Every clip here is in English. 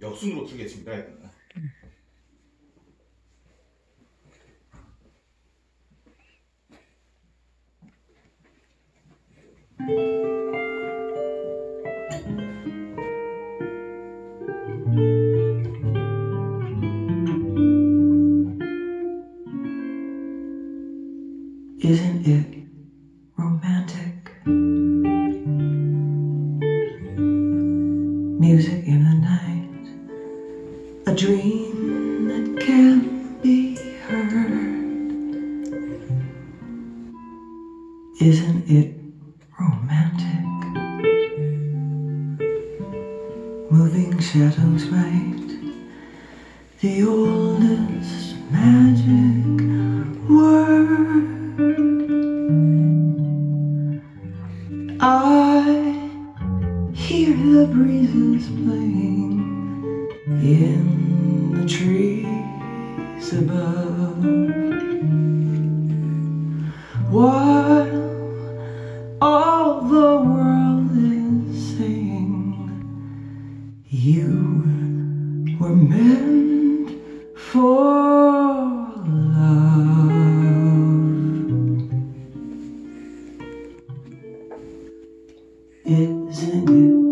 역순으로 틀겠습니다. 이거는. Isn't it romantic? Music in the night, a dream that can't be heard. Isn't it romantic? Moving shadows write, the oldest magic word. I hear the breezes playing in the trees above. While all the world is saying you were meant for love. Isn't it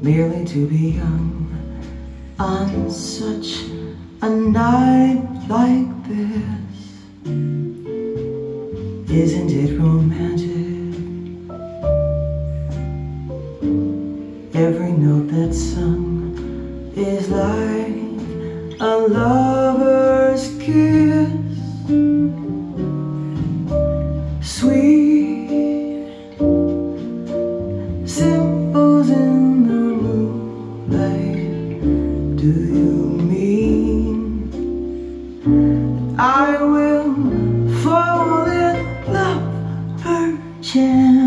Merely to be young on such a night like this. Isn't it romantic? Every note that's sung is like a lover's kiss. Do you mean I will fall in love perchance?